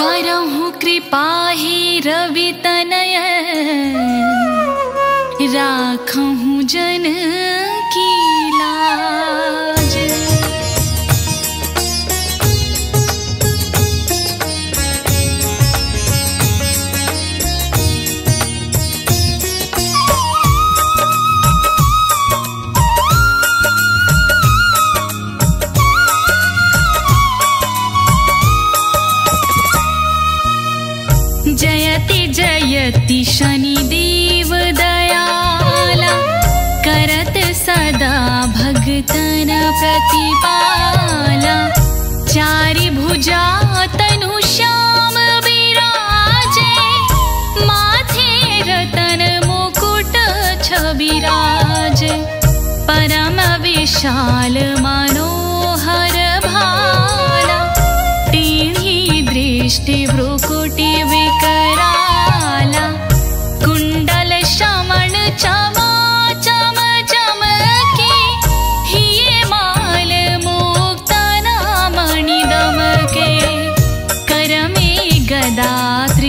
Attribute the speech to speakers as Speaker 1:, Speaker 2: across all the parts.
Speaker 1: करहु कृपा ही रवि तनय। राखहु जन की लाज विराजे। रतन मुकुट छविराजे। परम विशाल मनोहर भाला। टीणी दृष्टि भ्रुकुटि विकराला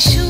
Speaker 1: shoes.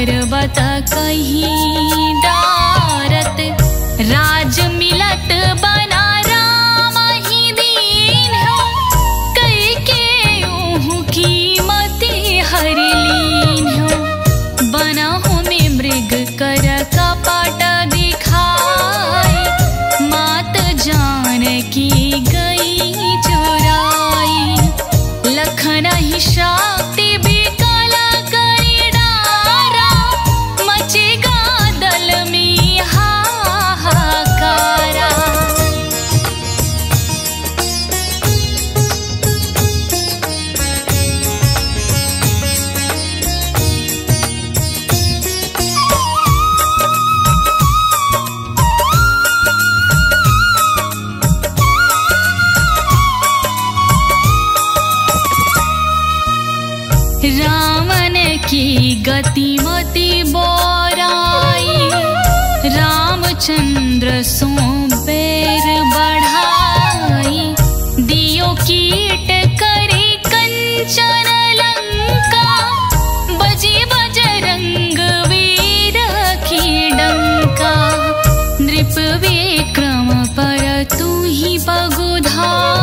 Speaker 1: पर्वत कहीं गतिमति बोराई रामचंद्र सो पैर बढ़ाई। दियो कीट करे कंचन लंका बजी की डंका। नृप विक्रम पर तू ही बगुधारा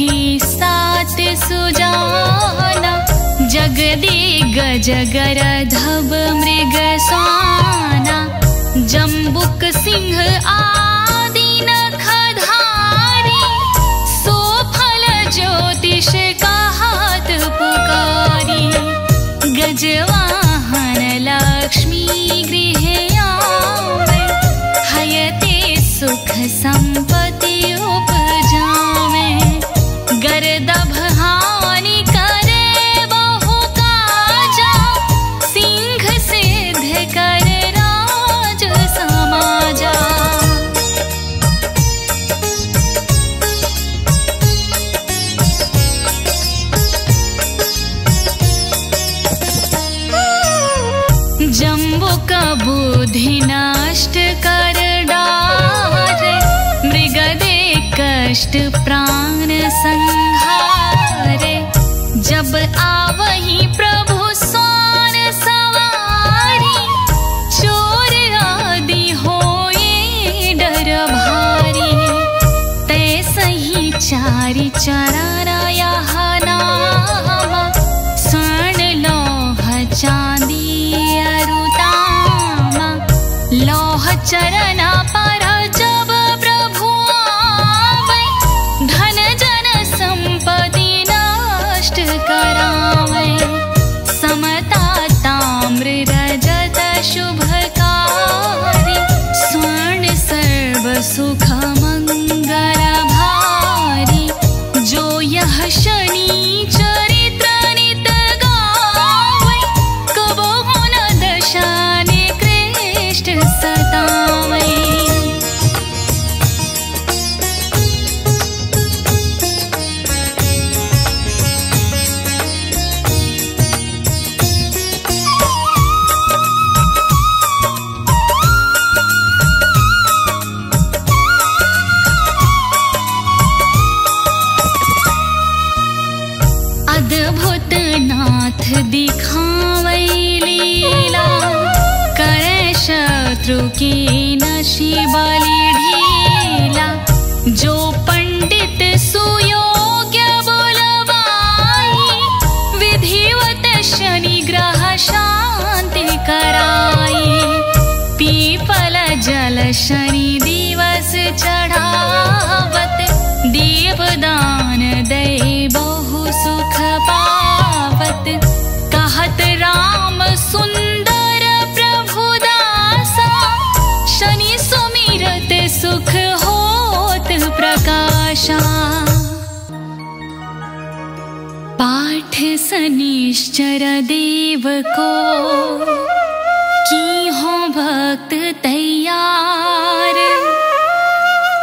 Speaker 1: सा सुजगर मृग स्वा जम्बुक सिंह आदिना बुद्धिनाष्ट का हशानी प्रभुतनाथ दिखावै लीला। करे शत्रु की नशी बलि ढीला। जो पंडित सुयोग्य बुलवाय विधिवत शनि ग्रह शांति कराई। पीपल जल शनि दिवस चढ़ा देखे सनिश्चर देव को की हो भक्त तैयार?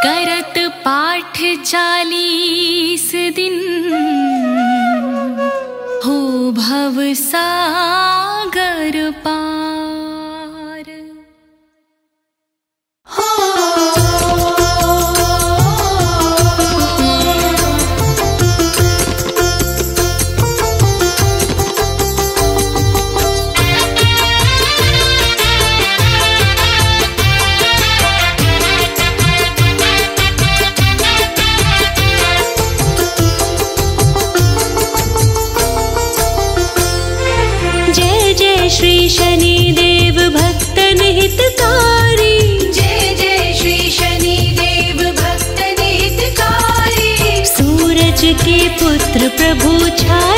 Speaker 1: करत पाठ चालीस दिन। हो भव सागर पार।
Speaker 2: प्रभु छाया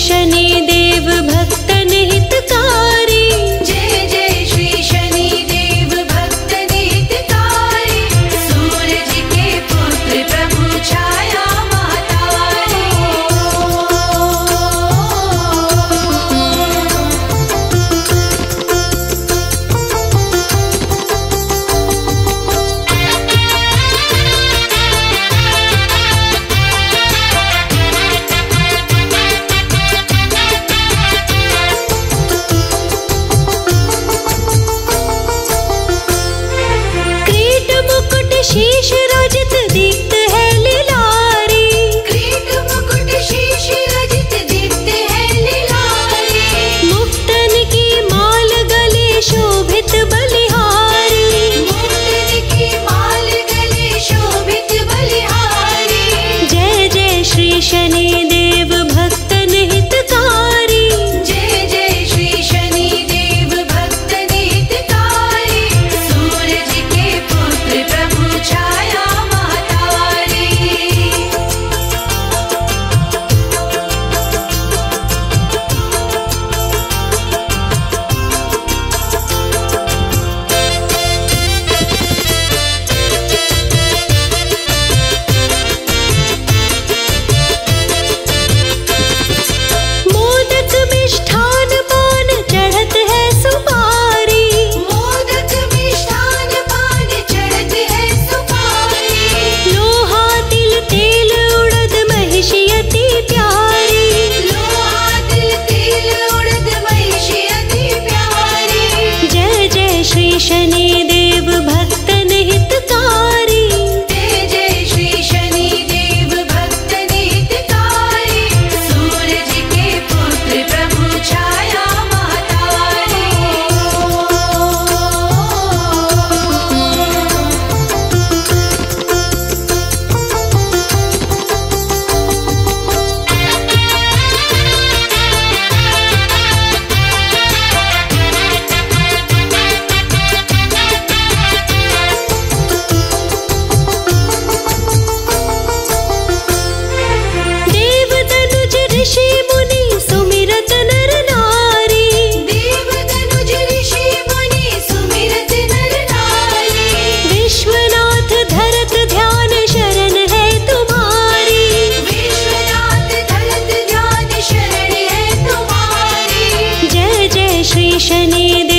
Speaker 2: जय এনে